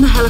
the helicopter.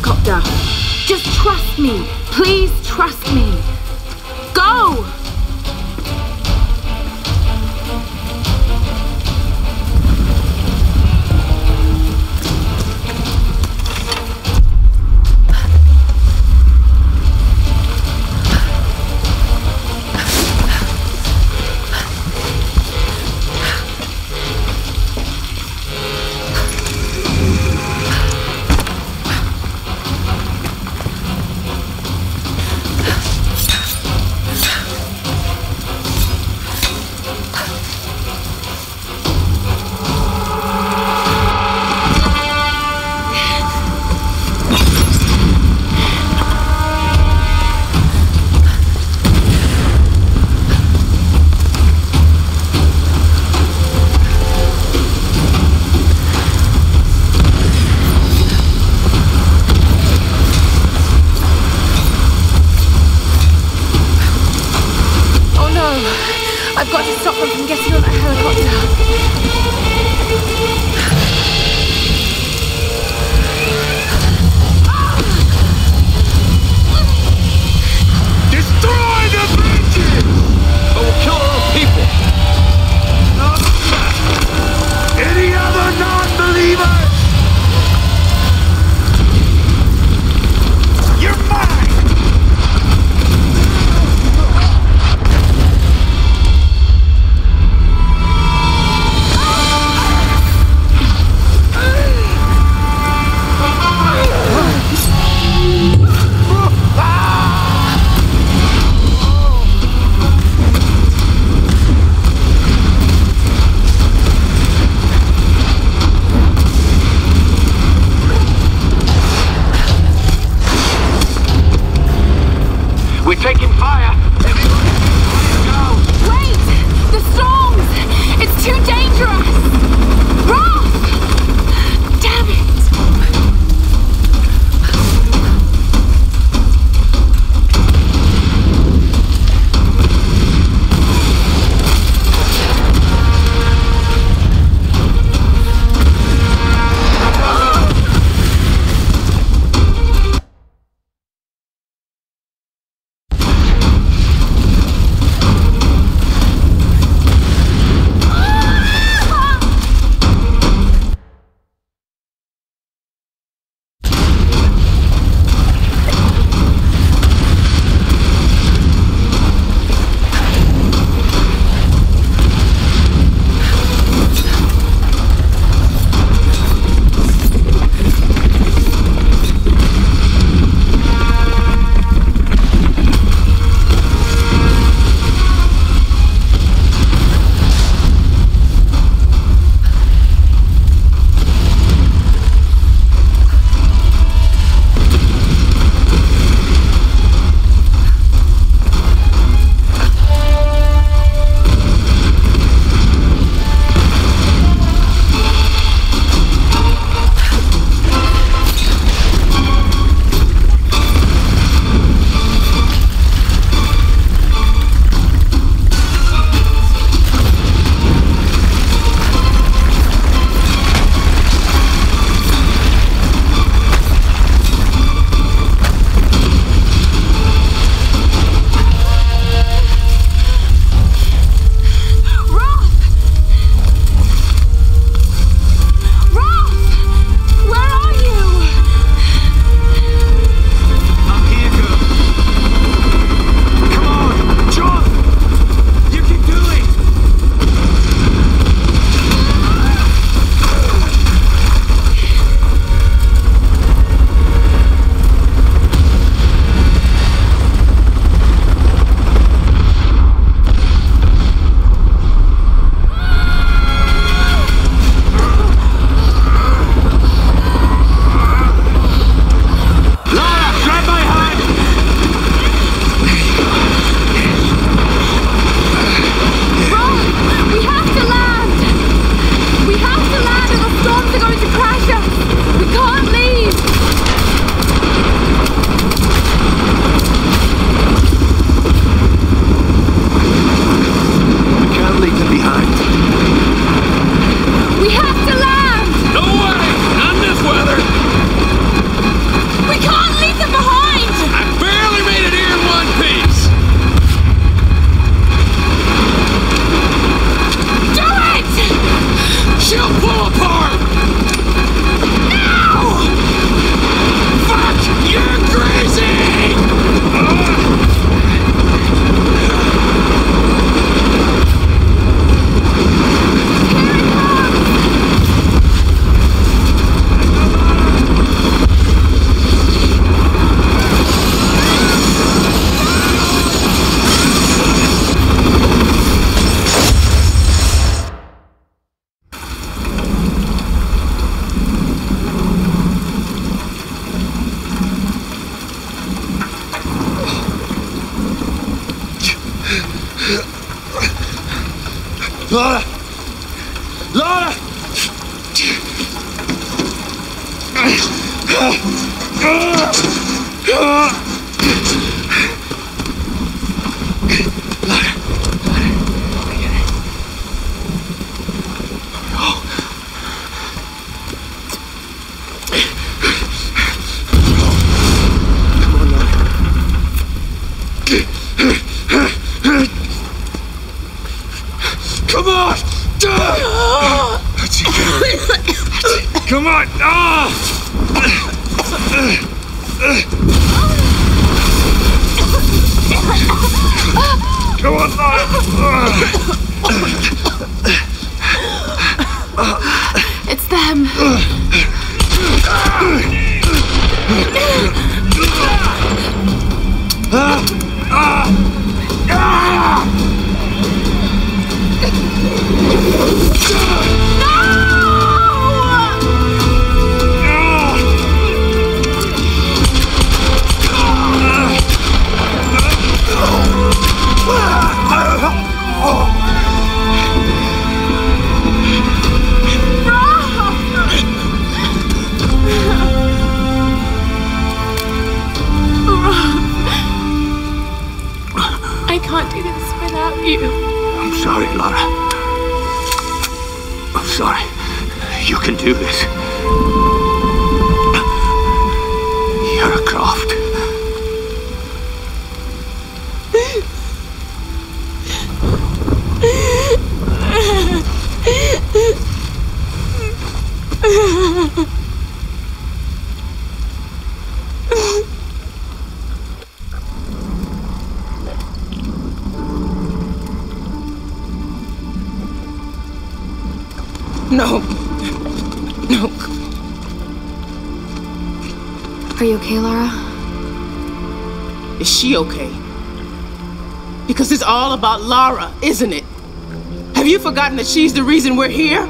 Reason we're here?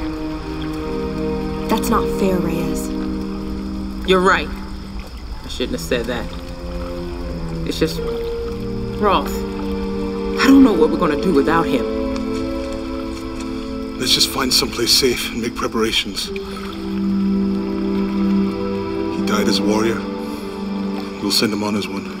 That's not fair, Reyes. You're right. I shouldn't have said that. It's just. Roth. I don't know what we're gonna do without him. Let's just find someplace safe and make preparations. He died as a warrior. We'll send him on as one.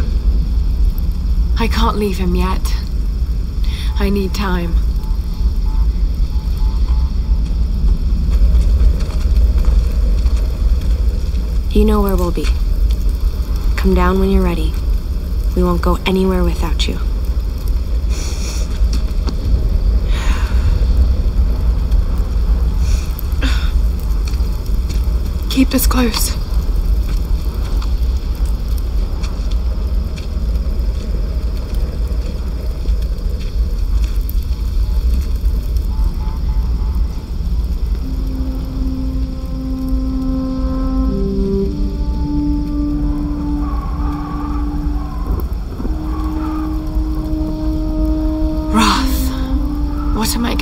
I can't leave him yet. I need time. You know where we'll be. Come down when you're ready. We won't go anywhere without you. Keep this close.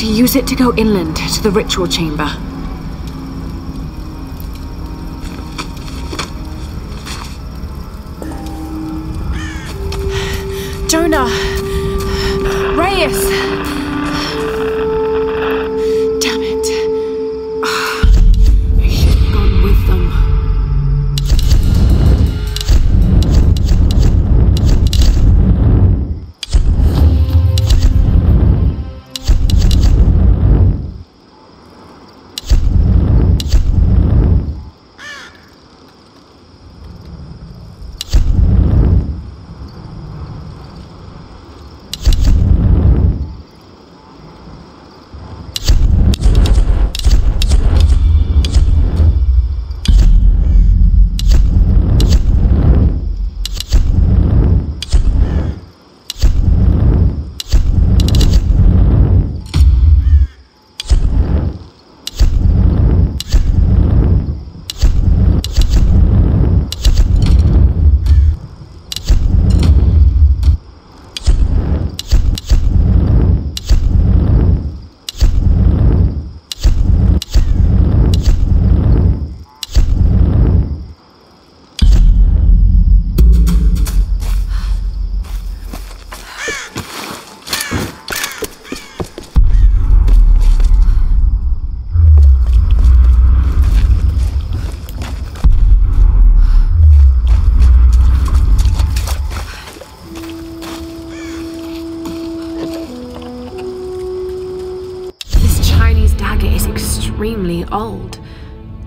To use it to go inland to the ritual chamber.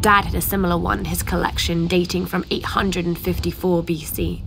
Dad had a similar one in his collection dating from 854 BC.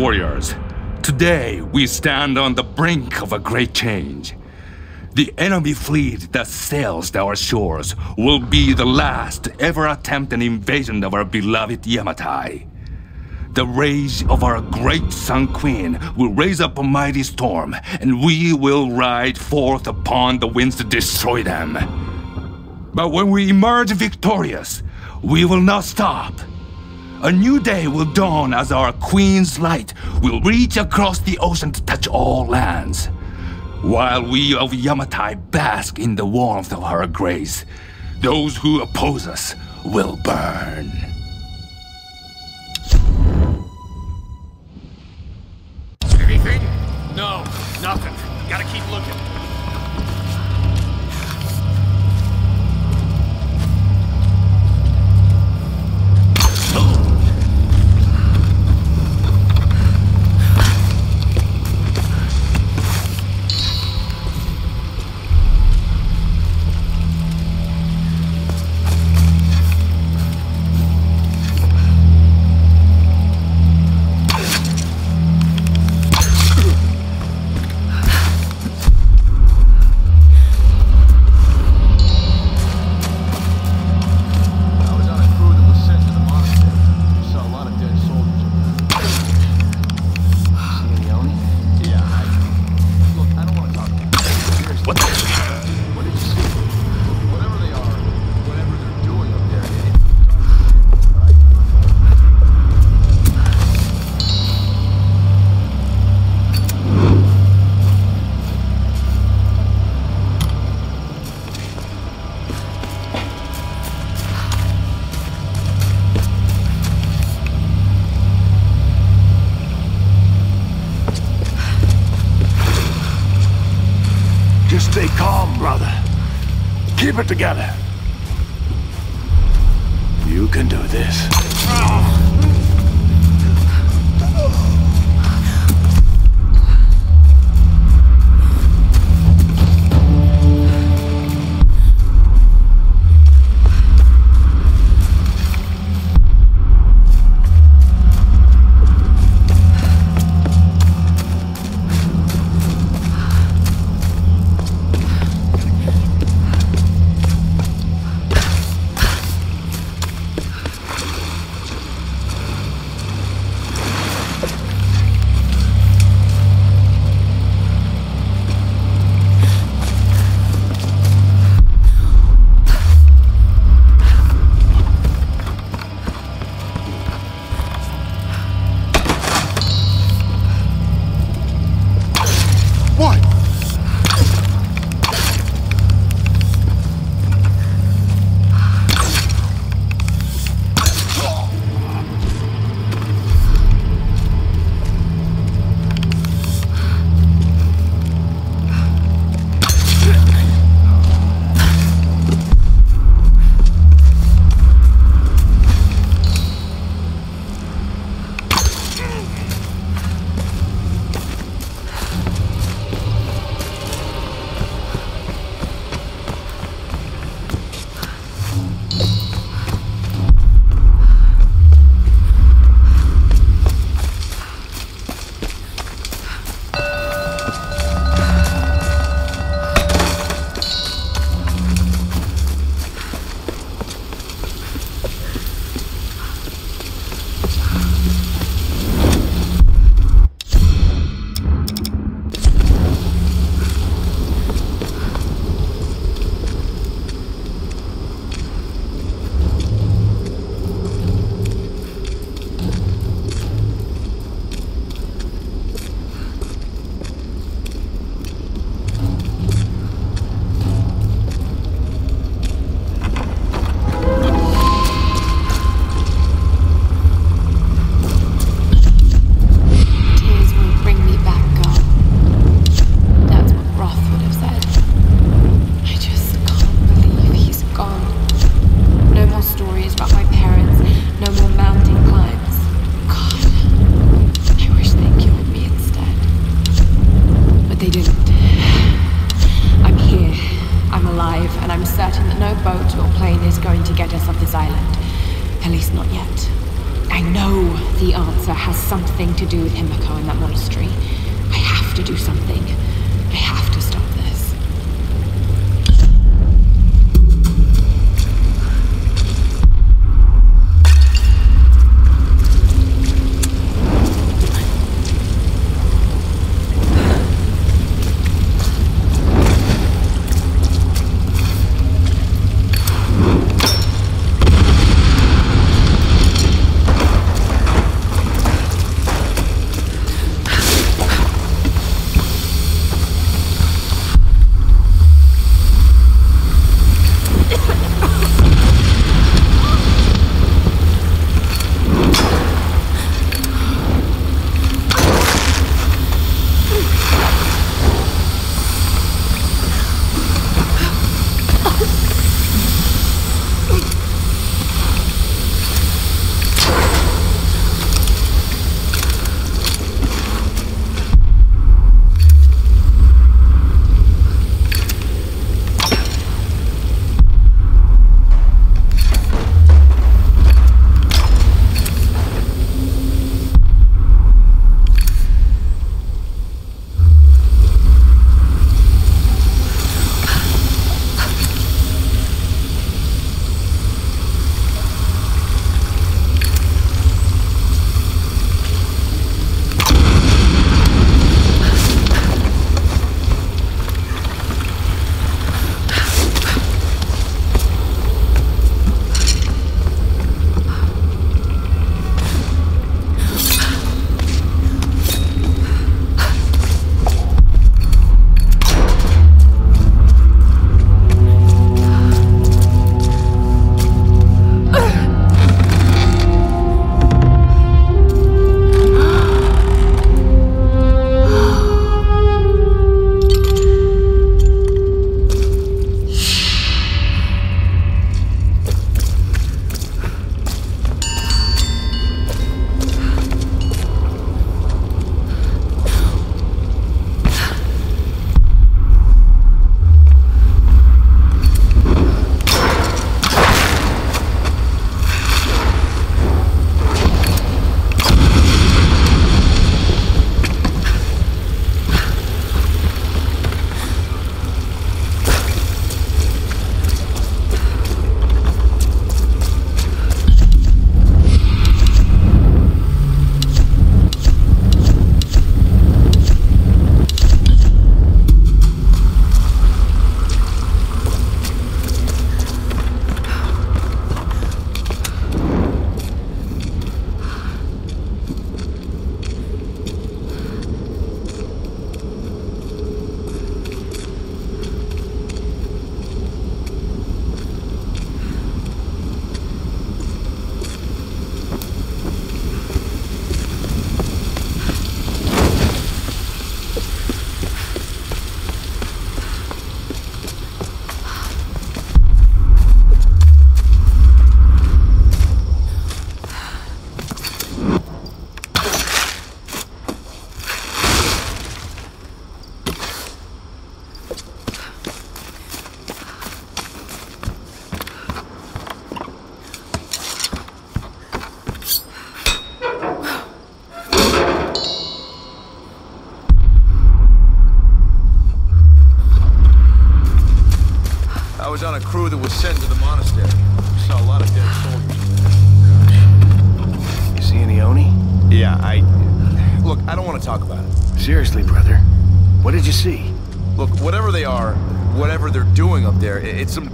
Warriors. Today, we stand on the brink of a great change. The enemy fleet that sails our shores will be the last to ever attempt an invasion of our beloved Yamatai. The rage of our great Sun Queen will raise up a mighty storm, and we will ride forth upon the winds to destroy them. But when we emerge victorious, we will not stop. A new day will dawn as our Queen's light will reach across the ocean to touch all lands. While we of Yamatai bask in the warmth of her grace, those who oppose us will burn. Together.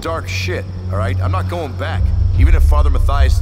dark shit, all right? I'm not going back, even if Father Mathias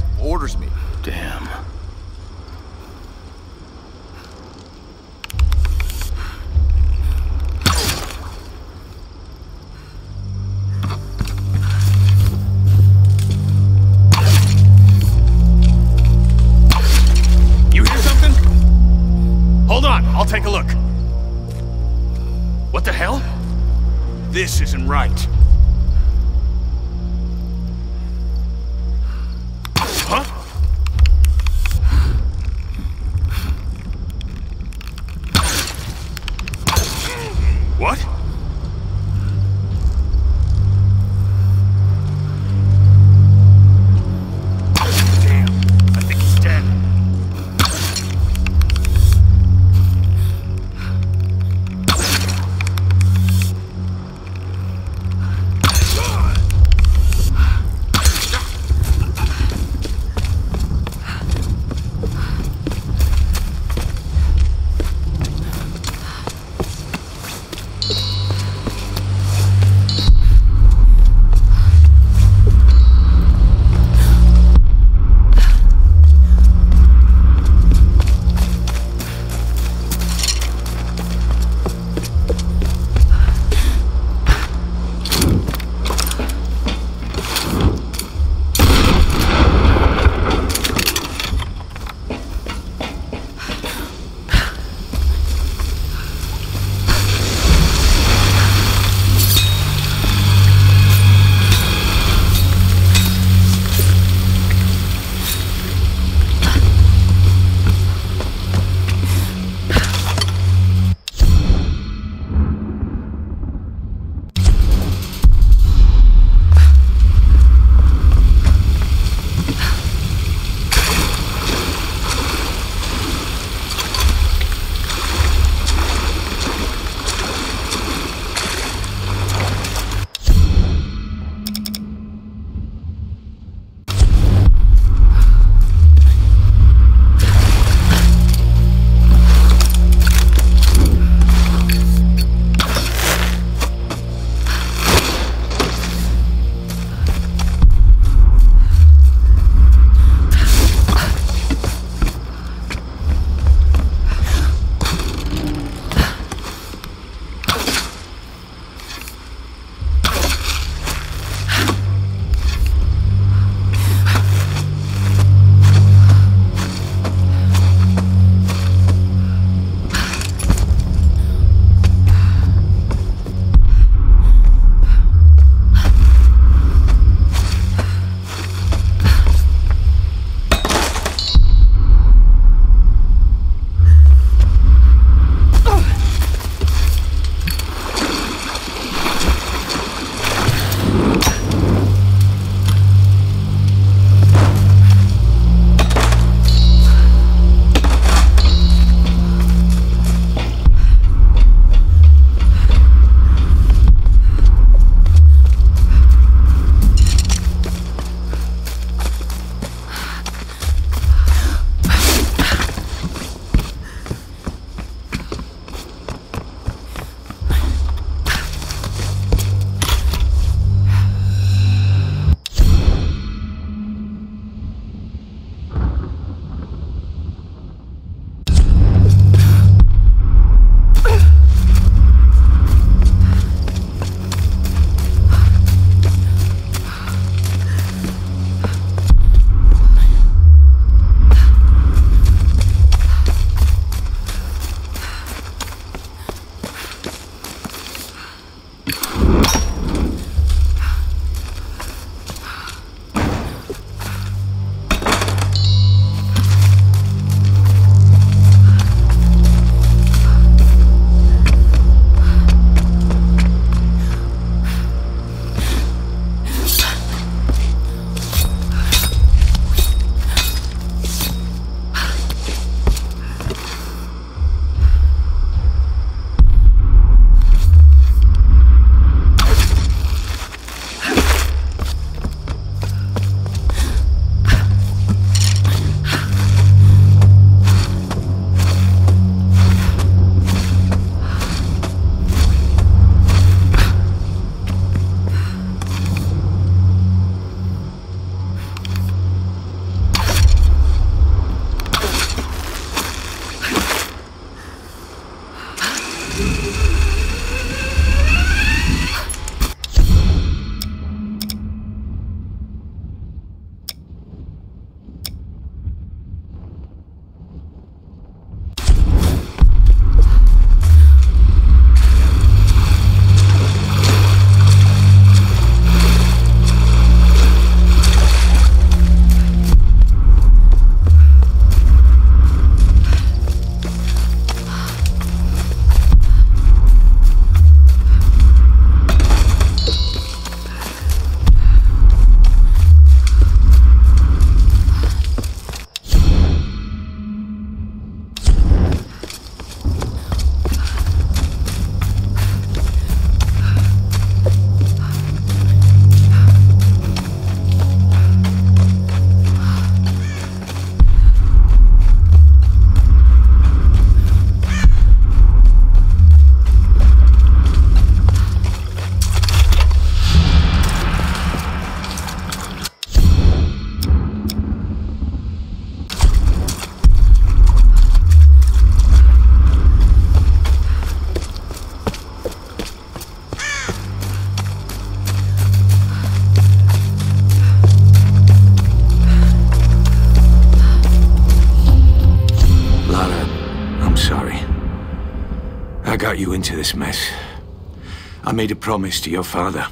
made a promise to your father.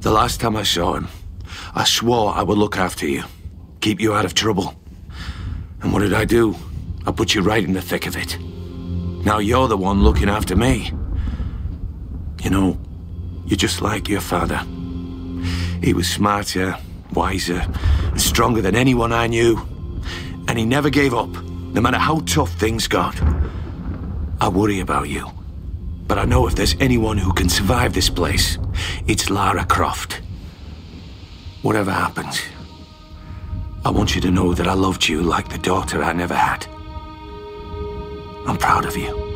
The last time I saw him, I swore I would look after you, keep you out of trouble. And what did I do? I put you right in the thick of it. Now you're the one looking after me. You know, you're just like your father. He was smarter, wiser, and stronger than anyone I knew. And he never gave up, no matter how tough things got. I worry about you. But I know if there's anyone who can survive this place, it's Lara Croft. Whatever happens, I want you to know that I loved you like the daughter I never had. I'm proud of you.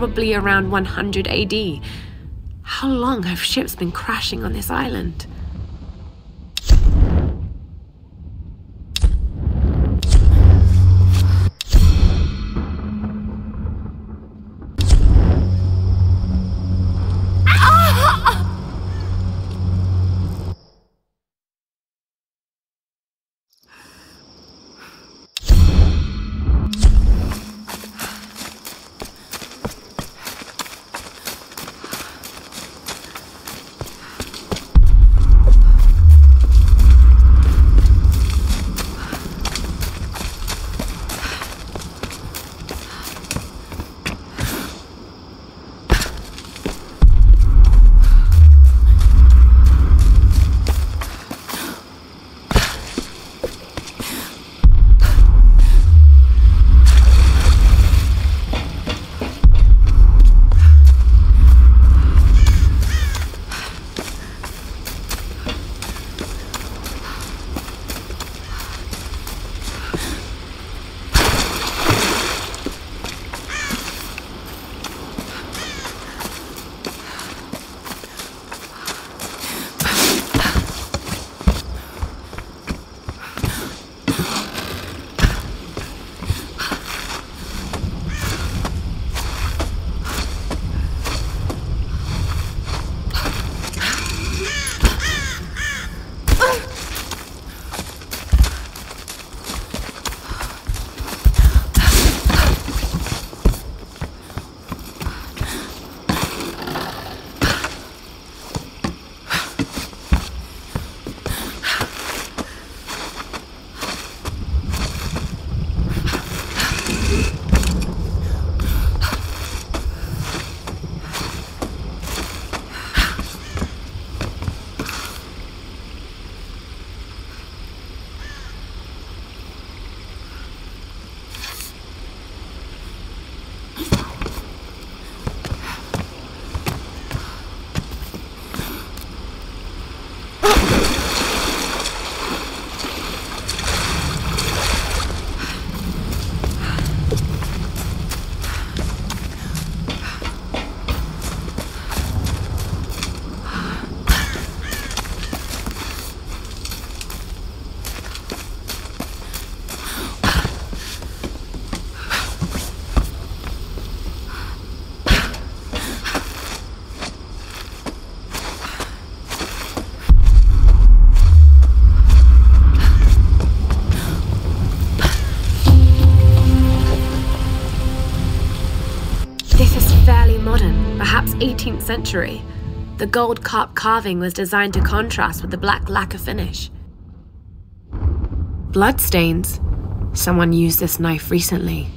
Probably around 100 AD. How long have ships been crashing on this island? Century. The gold carp carving was designed to contrast with the black lacquer finish. Bloodstains. Someone used this knife recently.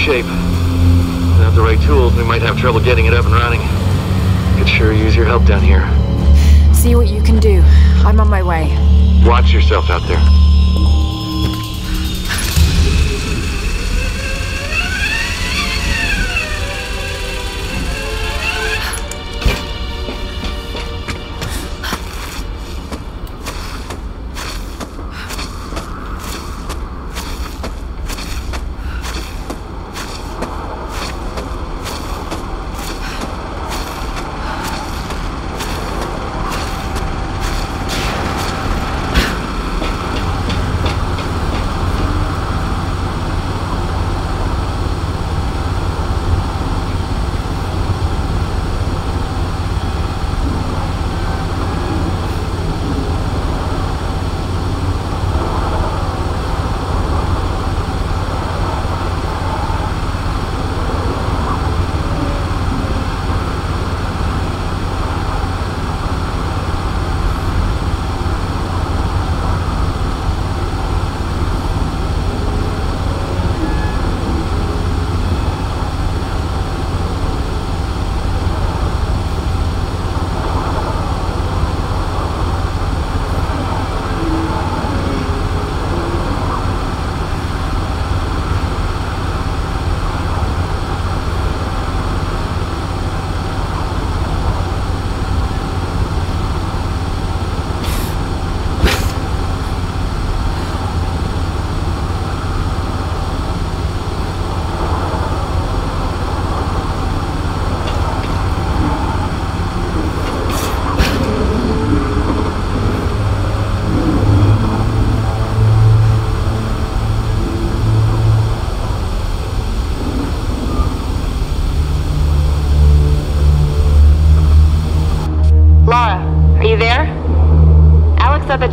Shape.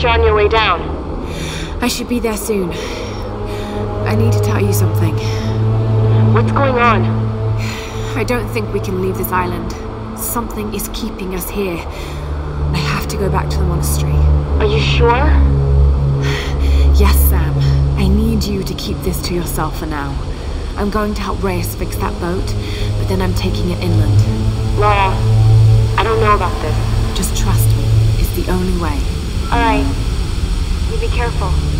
Alex said that you're on your way down. I should be there soon. I need to tell you something. What's going on? I don't think we can leave this island. Something is keeping us here. I have to go back to the monastery. Are you sure? Yes, Sam. I need you to keep this to yourself for now. I'm going to help Reyes fix that boat, but then I'm taking it inland. Lara, I don't know about this. Just trust me. It's the only way. Alright. You be careful.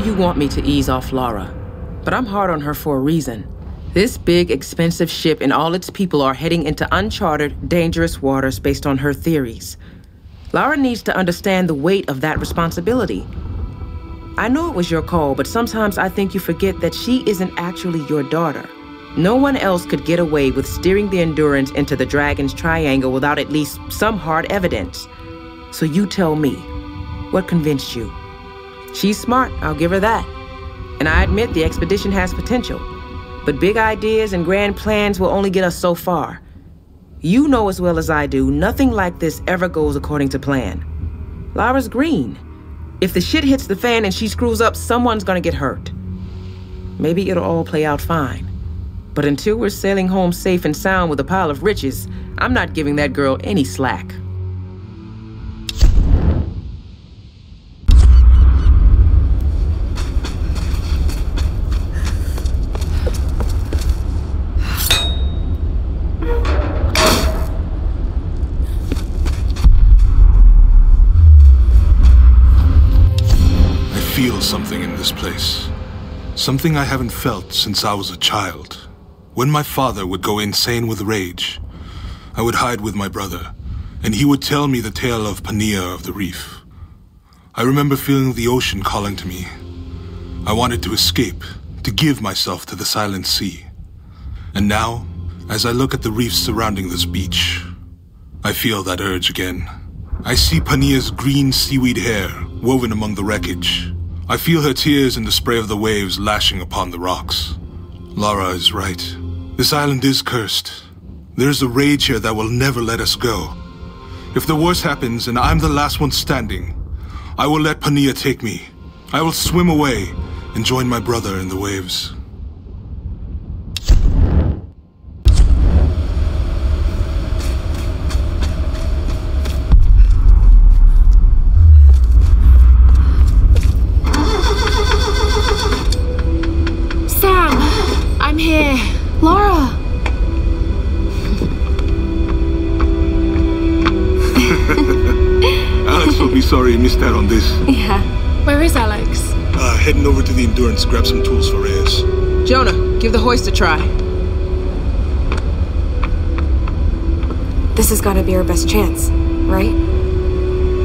You want me to ease off Lara, but I'm hard on her for a reason. This big, expensive ship and all its people are heading into uncharted, dangerous waters based on her theories. Lara needs to understand the weight of that responsibility. I know it was your call, but sometimes I think you forget that she isn't actually your daughter. No one else could get away with steering the Endurance into the Dragon's Triangle without at least some hard evidence. So you tell me, what convinced you? She's smart, I'll give her that. And I admit the expedition has potential. But big ideas and grand plans will only get us so far. You know as well as I do, nothing like this ever goes according to plan. Lara's green. If the shit hits the fan and she screws up, someone's gonna get hurt. Maybe it'll all play out fine. But until we're sailing home safe and sound with a pile of riches, I'm not giving that girl any slack. Something I haven't felt since I was a child. When my father would go insane with rage, I would hide with my brother, and he would tell me the tale of Pania of the Reef. I remember feeling the ocean calling to me. I wanted to escape, to give myself to the silent sea. And now, as I look at the reefs surrounding this beach, I feel that urge again. I see Pania's green seaweed hair woven among the wreckage. I feel her tears in the spray of the waves lashing upon the rocks. Lara is right. This island is cursed. There's a rage here that will never let us go. If the worst happens and I'm the last one standing, I will let Pania take me. I will swim away and join my brother in the waves. Lara! Alex will be sorry he missed out on this. Yeah. Where is Alex? Uh, heading over to the Endurance to grab some tools for Reyes. Jonah, give the hoist a try. This has got to be our best chance, right?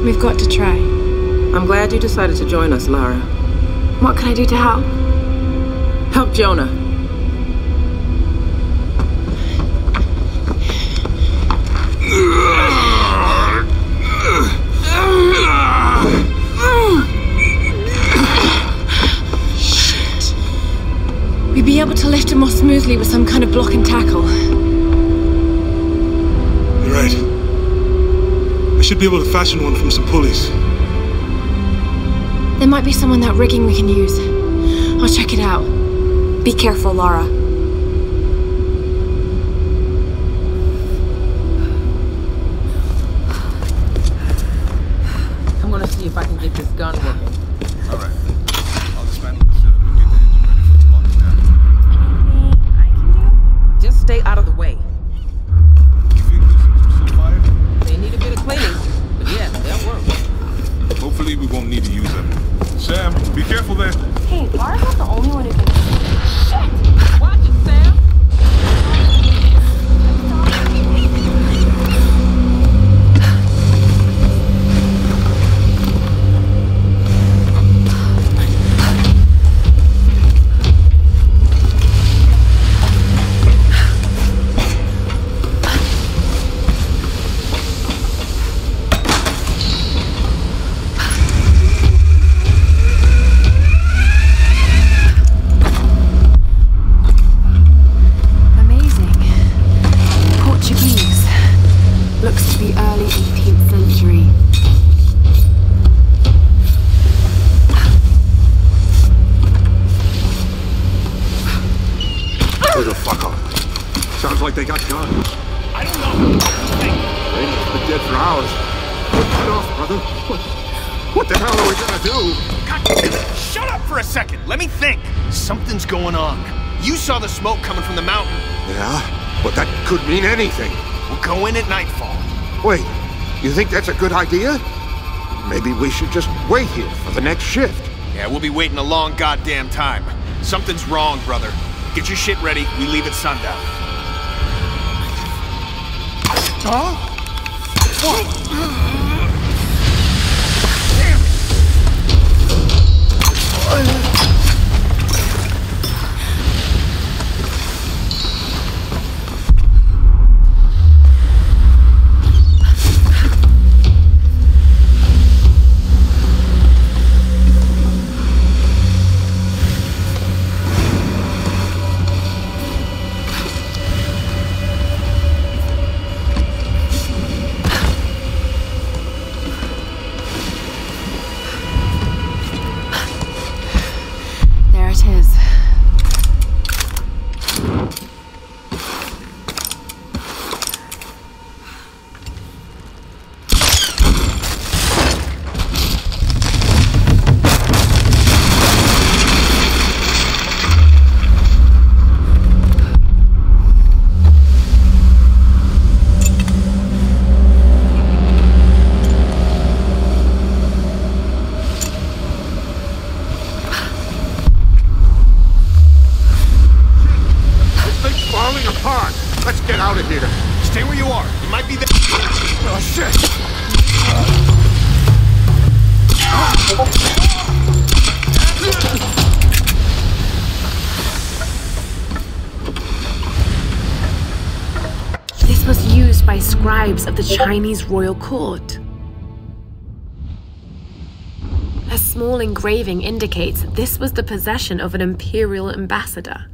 We've got to try. I'm glad you decided to join us, Lara. What can I do to help? Help Jonah. We'd be able to lift him more smoothly with some kind of block and tackle. You're right. I should be able to fashion one from some pulleys. There might be some on that rigging we can use. I'll check it out. Be careful, Lara. Think that's a good idea? Maybe we should just wait here for the next shift. Yeah, we'll be waiting a long goddamn time. Something's wrong, brother. Get your shit ready. We leave at sundown. There Chinese royal court. A small engraving indicates this was the possession of an imperial ambassador.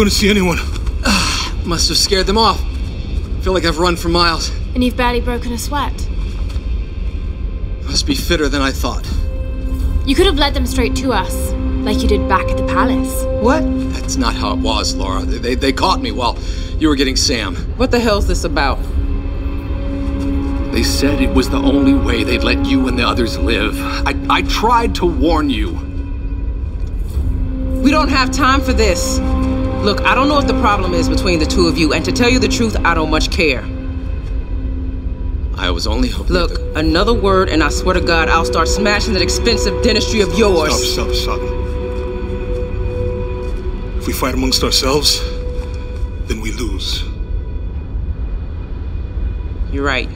You hurt? Not going to see anyone. Must have scared them off. Feel like I've run for miles. And you've barely broken a sweat. Must be fitter than I thought. You could have led them straight to us, like you did back at the palace. What? That's not how it was, Lara. They, they, they caught me while you were getting Sam. What the hell's this about? They said it was the only way they'd let you and the others live. I, I tried to warn you. We don't have time for this. Look, I don't know what the problem is between the two of you, and to tell you the truth, I don't much care. I was only hoping. Look, that- another word, and I swear to God, I'll start smashing that expensive dentistry of yours. Stop, stop, stop. If we fight amongst ourselves, then we lose. You're right.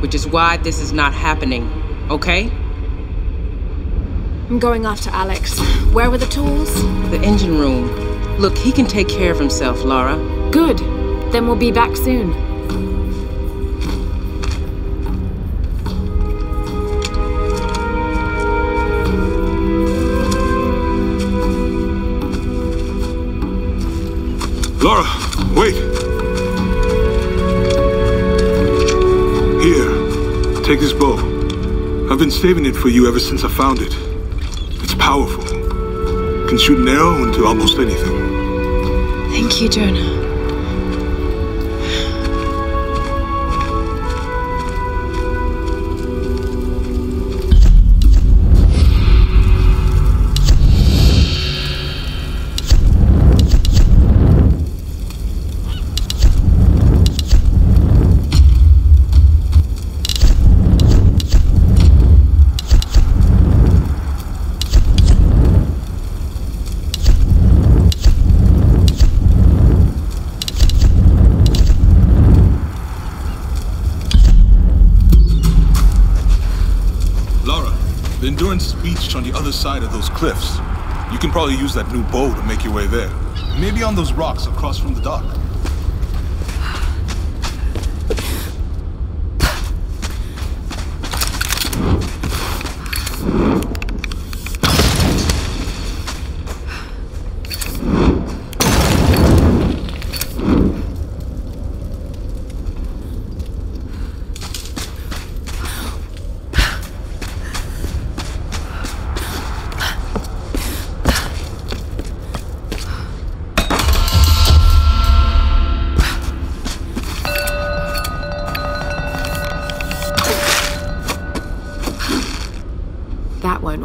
Which is why this is not happening, okay? I'm going after Alex. Where were the tools? The engine room. Look, he can take care of himself, Lara. Good. Then we'll be back soon. Lara, wait. Here, take this bow. I've been saving it for you ever since I found it. It's powerful. Can shoot an arrow into almost anything. Thank you, Jonah. probably use that new bow to make your way there. Maybe on those rocks across from the dock.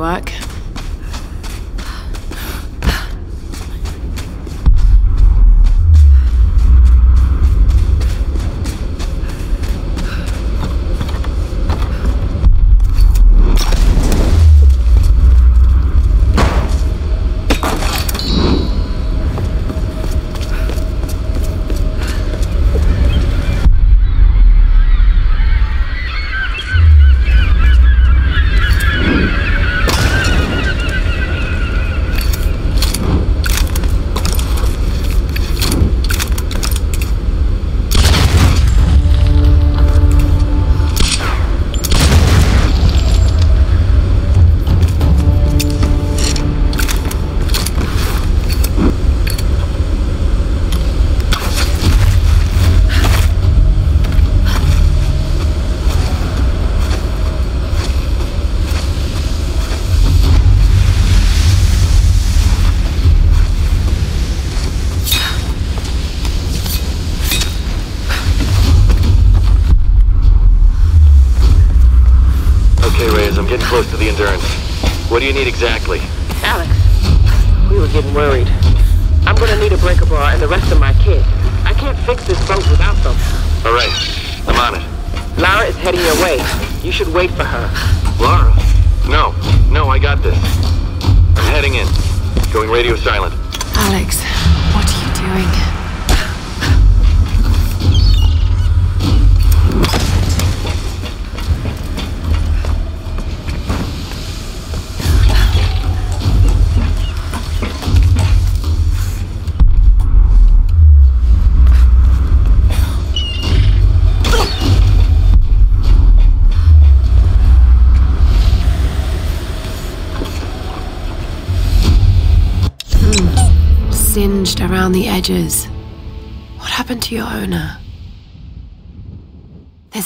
work.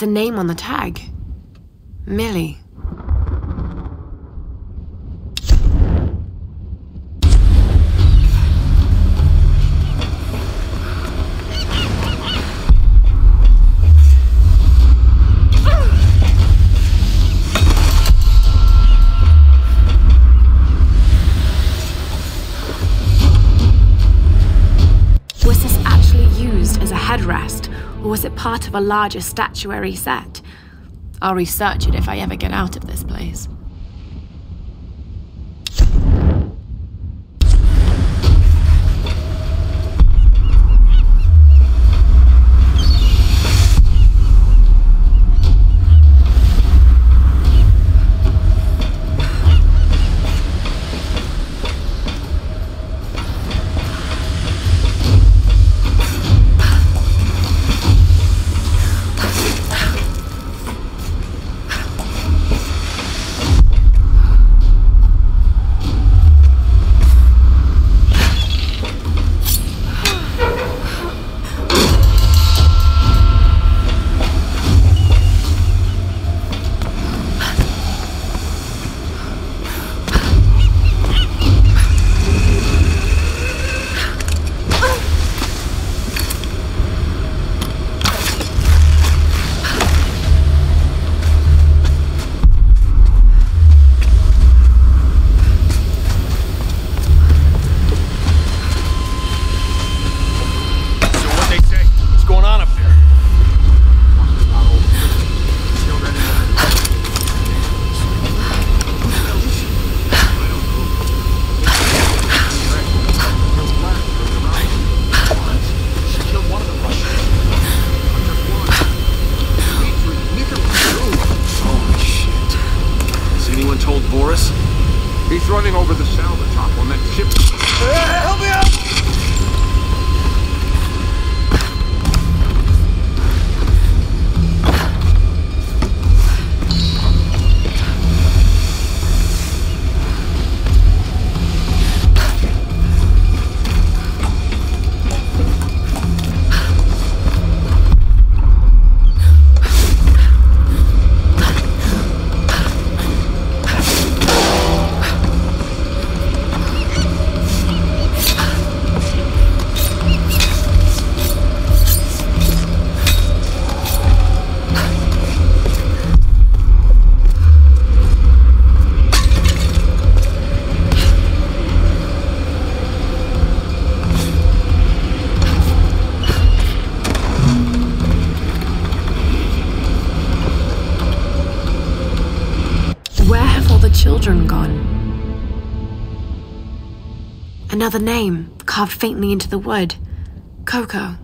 name on the tag. Millie. part of a larger statuary set. I'll research it if I ever get out of this place. Another name carved faintly into the wood Coco.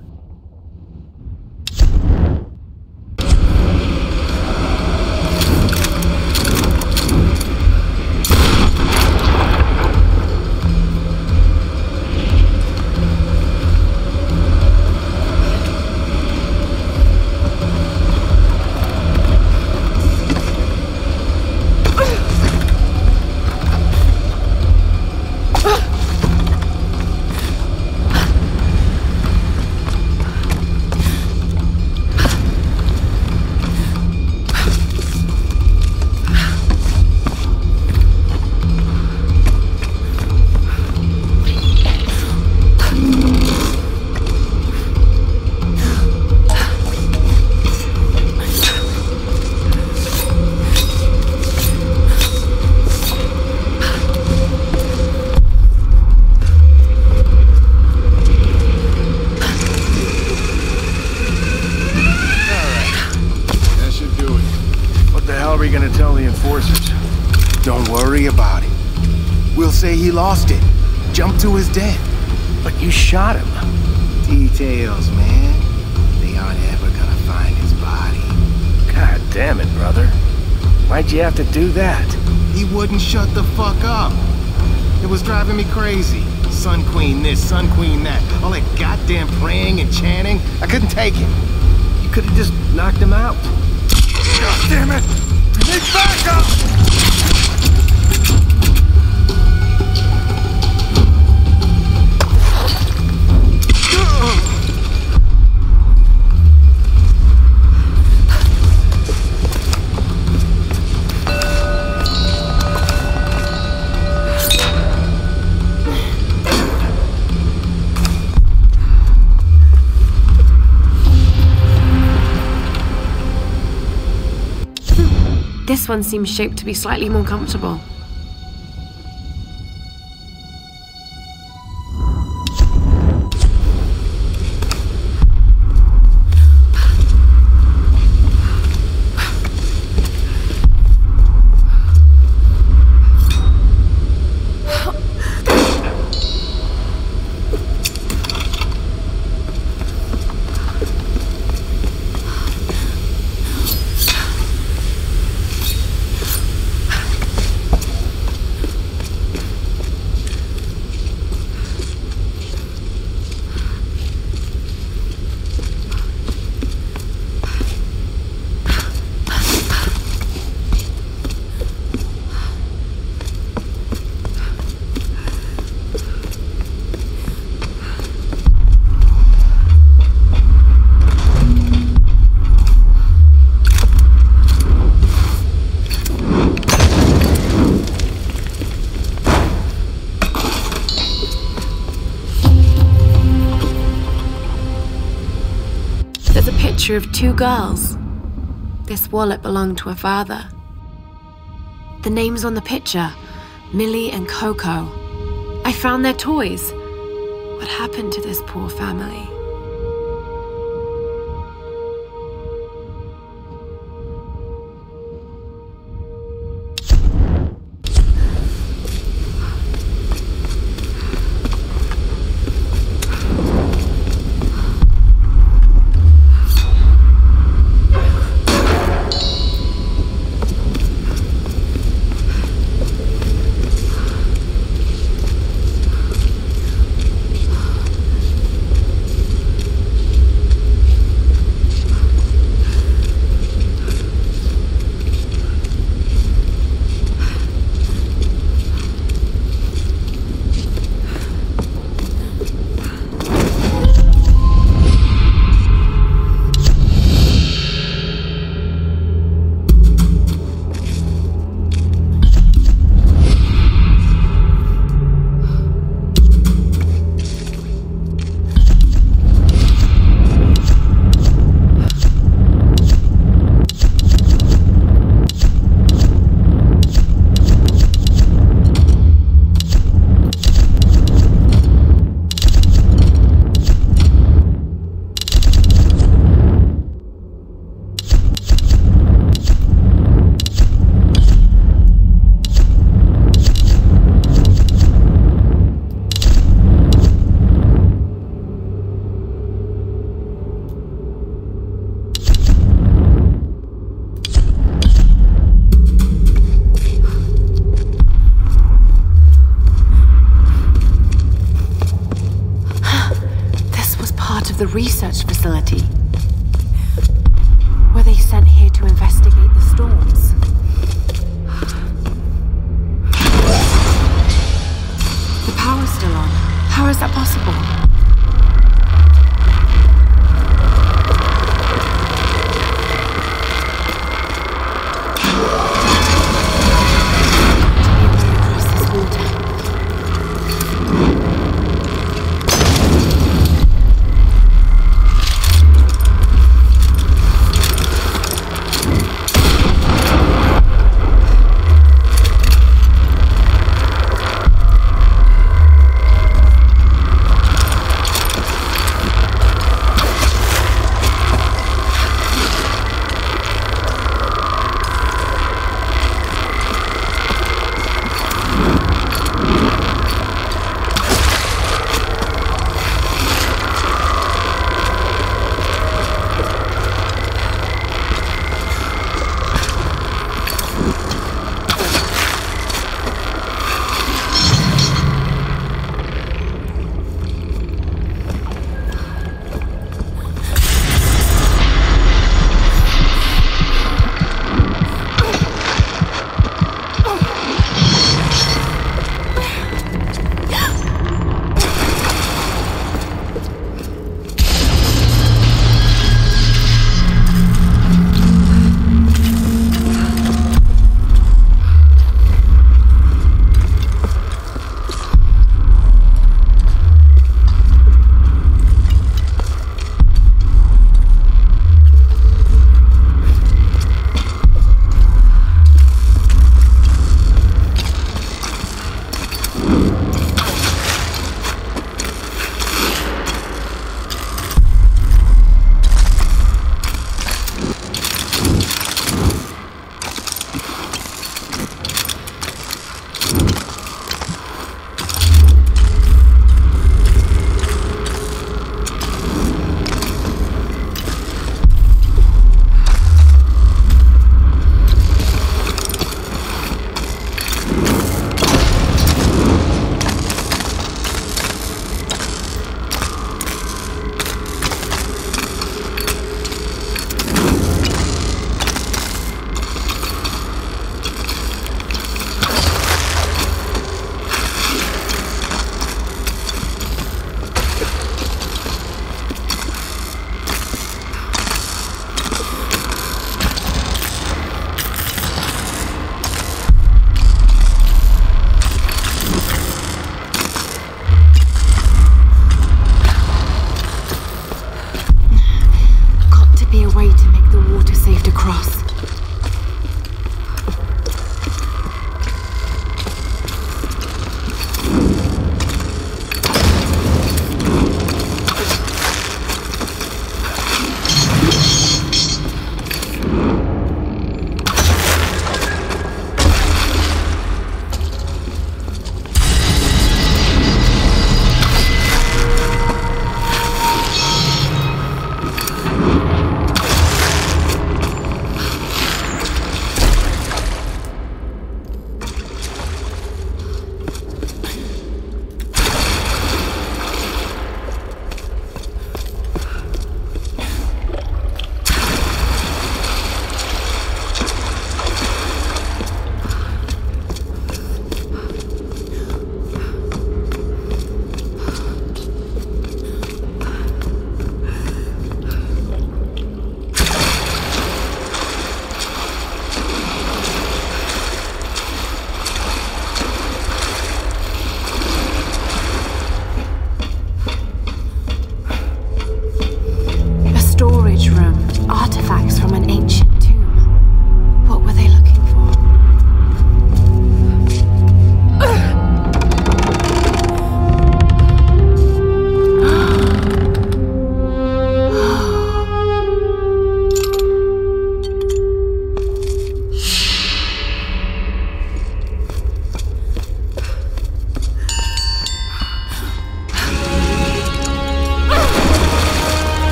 Driving me crazy. Sun Queen this, Sun Queen that. All that goddamn praying and chanting. I couldn't take it. You could have just knocked him out. God damn it! We need backup! One seems shaped to be slightly more comfortable. Picture of two girls. This wallet belonged to her father. The names on the picture Millie and Coco. I found their toys. What happened to this poor family?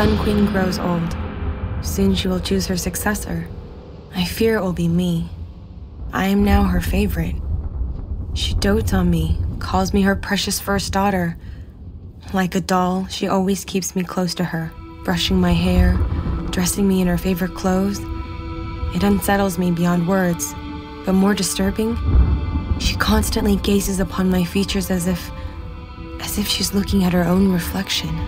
Sun Queen grows old. Soon she will choose her successor. I fear it will be me. I am now her favorite. She dotes on me, calls me her precious first daughter. Like a doll, she always keeps me close to her, brushing my hair, dressing me in her favorite clothes. It unsettles me beyond words, but more disturbing, she constantly gazes upon my features as if as if she's looking at her own reflection.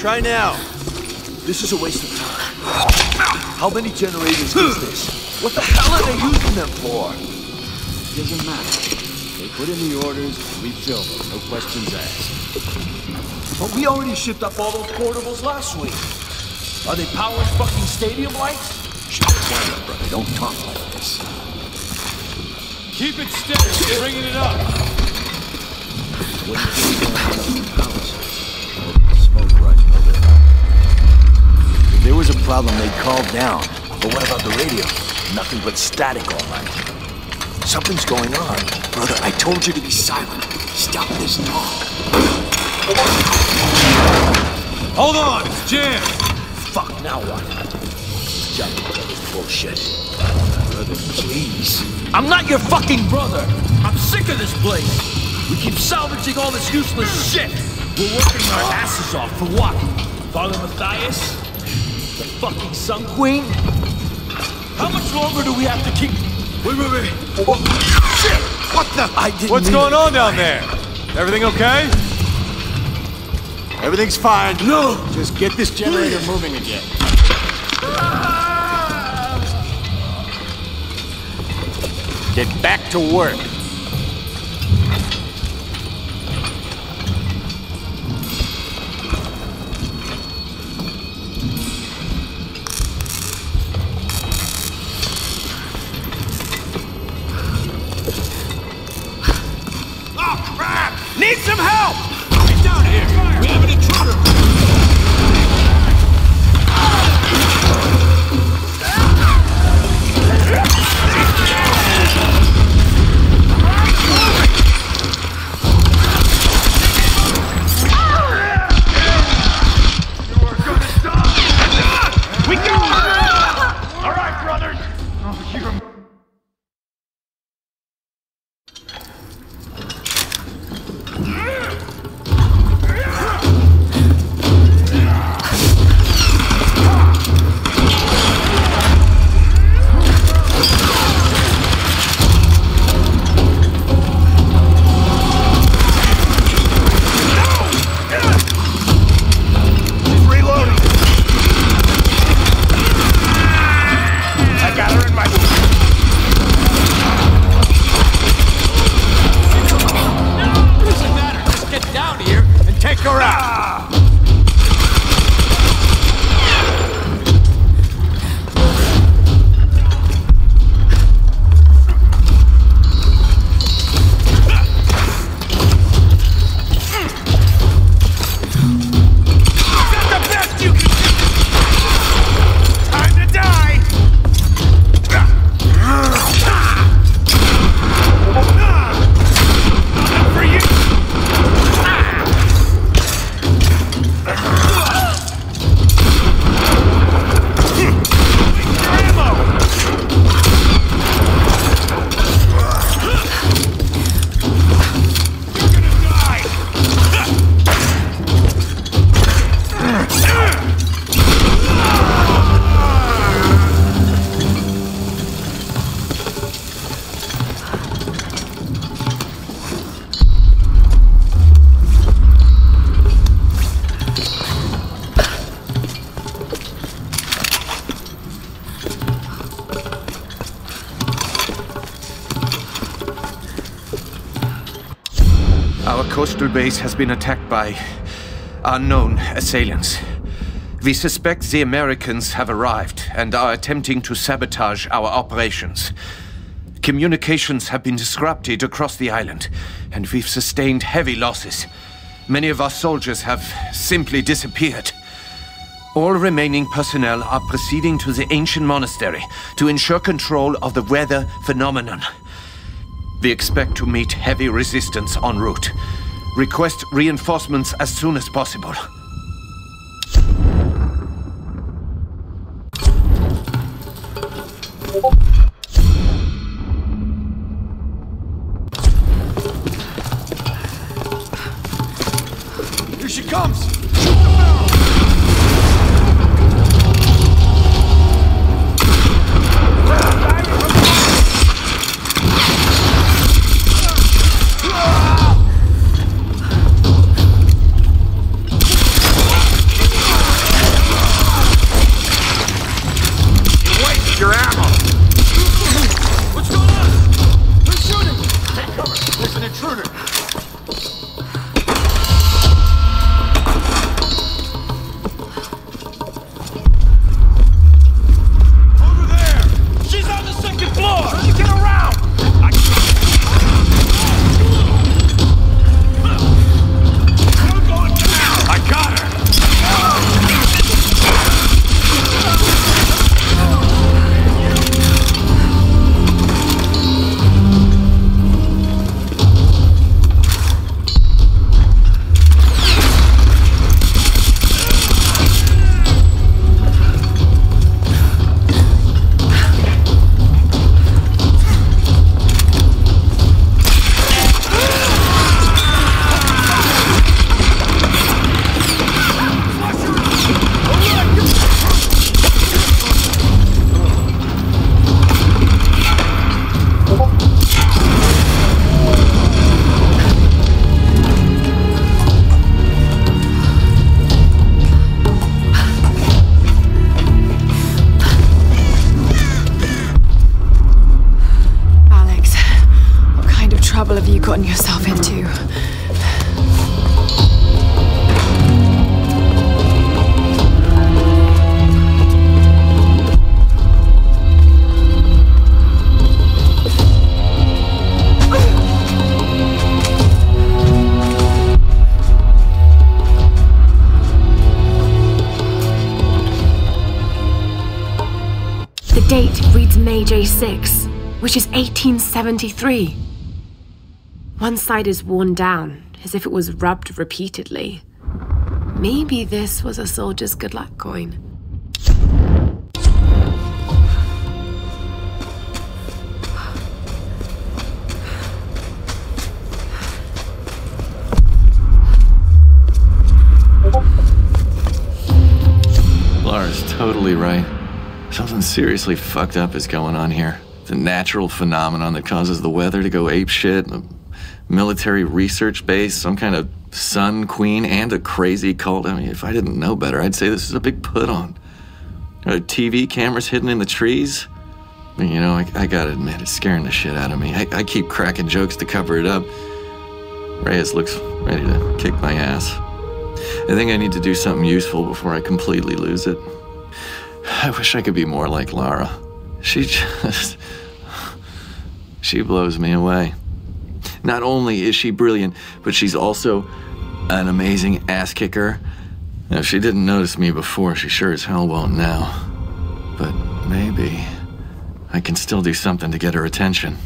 Try now. This is a waste of time. How many generators is this? What the hell are they using them for? It Doesn't matter. They put in the orders, and we fill them, no questions asked. But we already shipped up all those portables last week. Are they powering fucking stadium lights? Shut quiet, brother. Don't talk like this. Keep it steady. We're bringing it up. If there was a problem, they'd call down. But what about the radio? Nothing but static all night. Something's going on. Brother, I told you to be silent. Stop this talk. Hold on, it's jammed. Fuck, now what? Jump, bullshit. brother, please. I'm not your fucking brother. I'm sick of this place. We keep salvaging all this useless shit. We're working our asses off for what? Father Mathias? Fucking Sun Queen? How much longer do we have to keep? Wait, wait, wait. Oh, shit! What the? I didn't What's going on down there? Everything okay? Everything's fine. No! Just get this generator moving again. Get back to work. Base has been attacked by unknown assailants. We suspect the Americans have arrived and are attempting to sabotage our operations. Communications have been disrupted across the island, and we've sustained heavy losses. Many of our soldiers have simply disappeared. All remaining personnel are proceeding to the ancient monastery to ensure control of the weather phenomenon. We expect to meet heavy resistance en route. Request reinforcements as soon as possible. Meiji 6, which is 1873. One side is worn down, as if it was rubbed repeatedly. Maybe this was a soldier's good luck coin. Lara's totally right. Something seriously fucked up is going on here. The natural phenomenon that causes the weather to go ape shit, a military research base, some kind of sun queen, and a crazy cult. I mean, if I didn't know better, I'd say this is a big put on. TV cameras hidden in the trees? I mean, you know, I, I gotta admit, it's scaring the shit out of me. I, I keep cracking jokes to cover it up. Reyes looks ready to kick my ass. I think I need to do something useful before I completely lose it. I wish I could be more like Lara. She just. She blows me away. Not only is she brilliant, but she's also an amazing ass kicker. If she didn't notice me before, she sure as hell won't now. But maybe I can still do something to get her attention.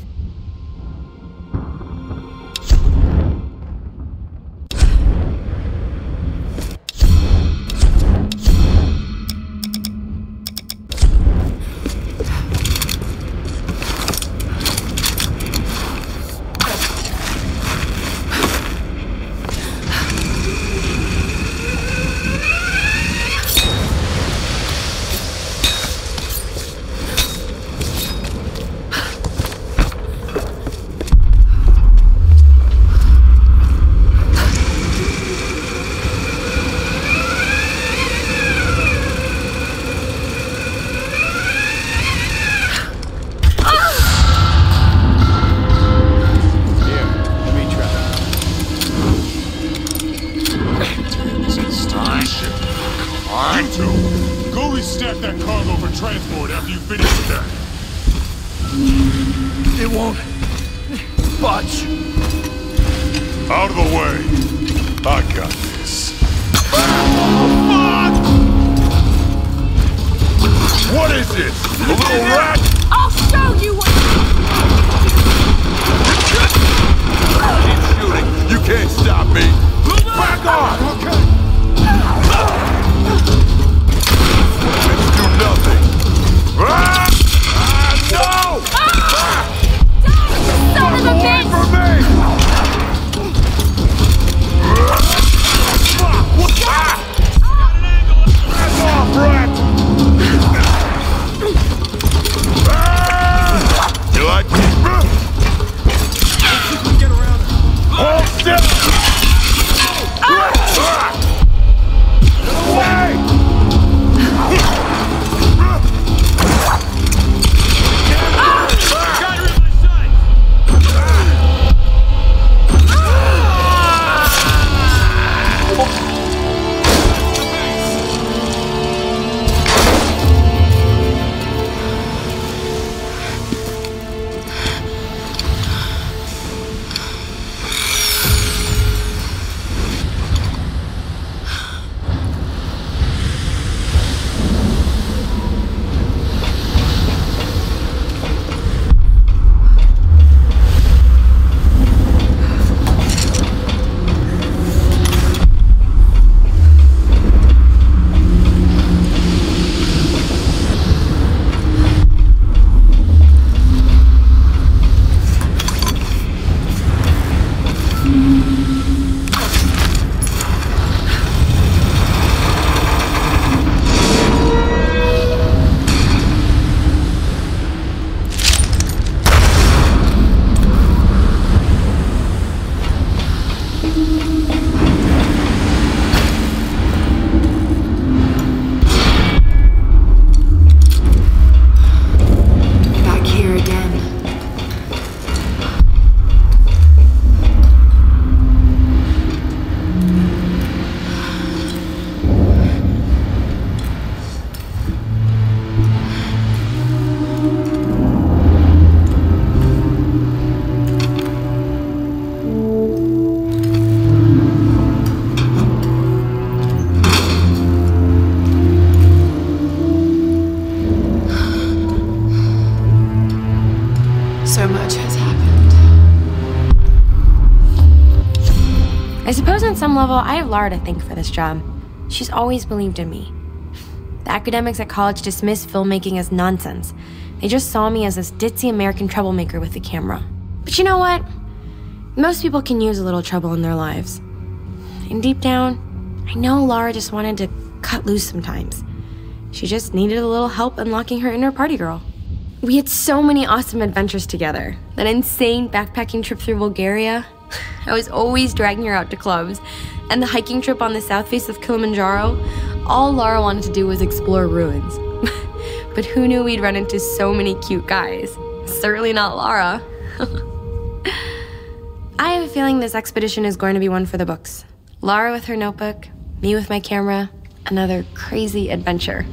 Some level, I have Lara to thank for this job. She's always believed in me. The academics at college dismissed filmmaking as nonsense. They just saw me as this ditzy American troublemaker with the camera. But you know what? Most people can use a little trouble in their lives. And deep down, I know Lara just wanted to cut loose sometimes. She just needed a little help unlocking her inner party girl. We had so many awesome adventures together. That insane backpacking trip through Bulgaria. I was always dragging her out to clubs. And the hiking trip on the south face of Kilimanjaro. All Lara wanted to do was explore ruins. but who knew we'd run into so many cute guys? Certainly not Lara. I have a feeling this expedition is going to be one for the books. Lara with her notebook, me with my camera, another crazy adventure.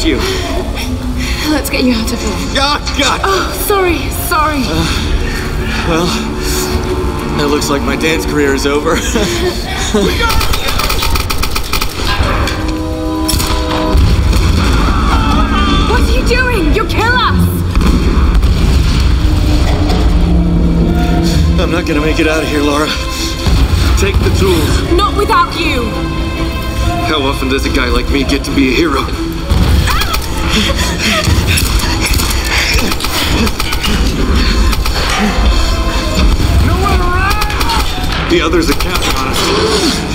I impressed you. Let's get you out of here. Oh, God! Oh, sorry, sorry. Uh, well, it looks like my dance career is over. What are you doing? You'll kill us! I'm not gonna make it out of here, Laura. Take the tools. Not without you! How often does a guy like me get to be a hero? The others are counting on us.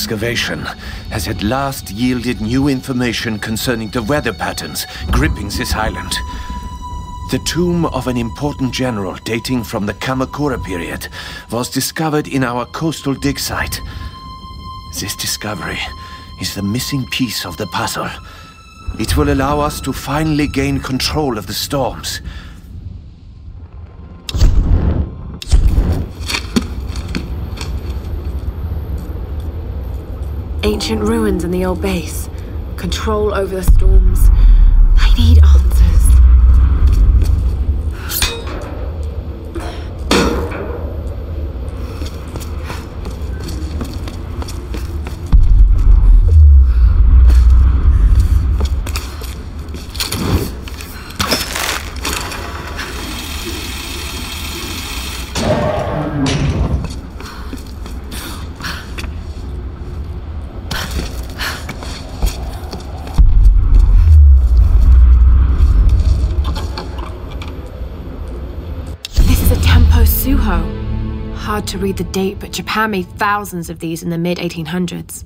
Excavation has at last yielded new information concerning the weather patterns gripping this island. The tomb of an important general dating from the Kamakura period was discovered in our coastal dig site. This discovery is the missing piece of the puzzle. It will allow us to finally gain control of the storms. Ancient ruins in the old base. Control over the storms. Read the date, but Japan made thousands of these in the mid 1800s.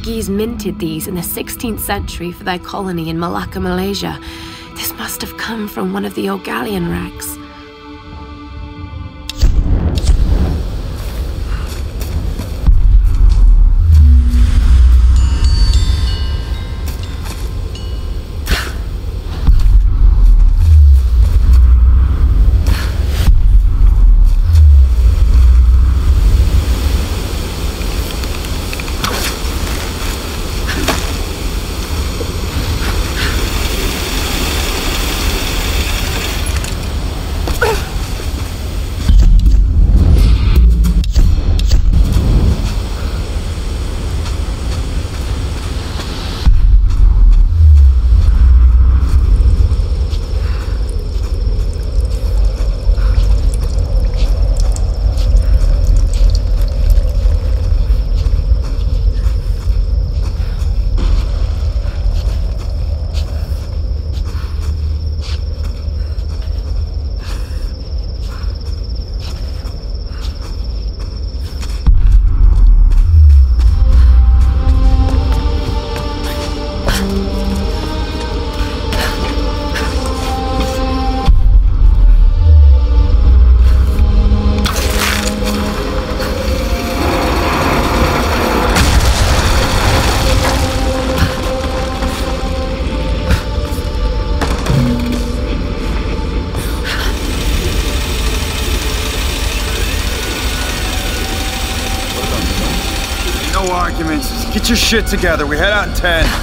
Portuguese minted these in the 16th century for their colony in Malacca, Malaysia. This must have come from one of the old galleon wrecks. Shit together. We head out in 10.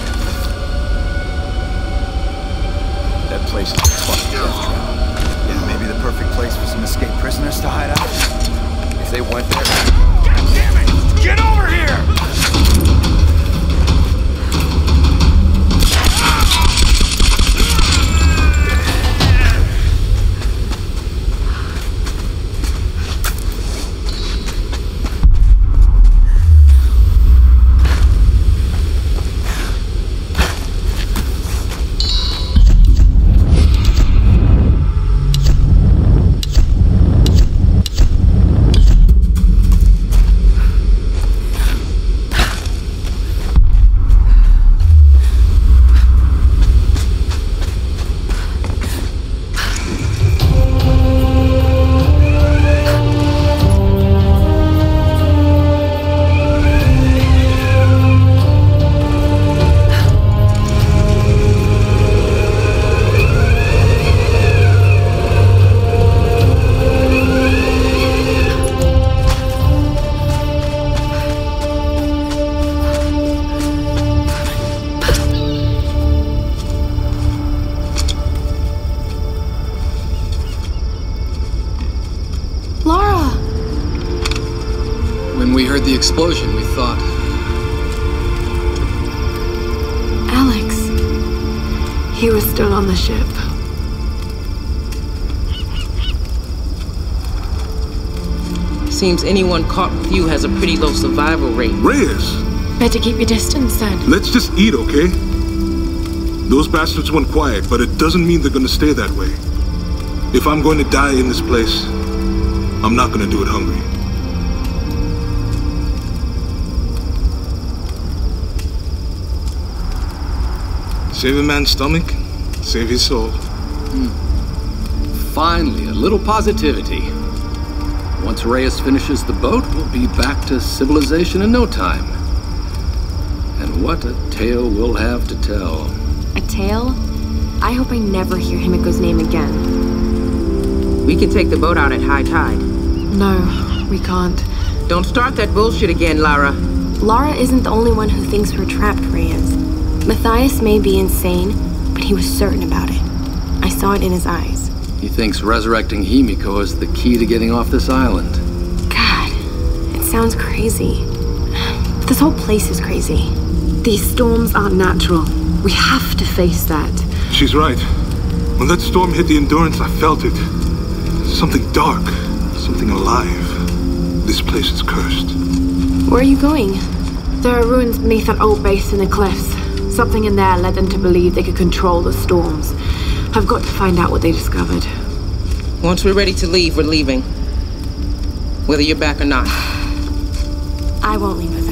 Seems anyone caught with you has a pretty low survival rate. Reyes, Better keep your distance then. let's just eat, okay? Those bastards went quiet, but it doesn't mean they're gonna stay that way. If I'm going to die in this place, I'm not gonna do it hungry. Save a man's stomach, save his soul. Hmm. Finally, a little positivity. Once Reyes finishes the boat, we'll be back to civilization in no time. And what a tale we'll have to tell. A tale? I hope I never hear Himiko's name again. We can take the boat out at high tide. No, we can't. Don't start that bullshit again, Lara. Lara isn't the only one who thinks we're trapped, Reyes. Mathias may be insane, but he was certain about it. I saw it in his eyes. He thinks resurrecting Himiko is the key to getting off this island. God, it sounds crazy. This whole place is crazy. These storms aren't natural. We have to face that. She's right. When that storm hit the Endurance, I felt it. Something dark, something alive. This place is cursed. Where are you going? There are ruins beneath that old base in the cliffs. Something in there led them to believe they could control the storms. I've got to find out what they discovered. Once we're ready to leave, we're leaving. Whether you're back or not. I won't leave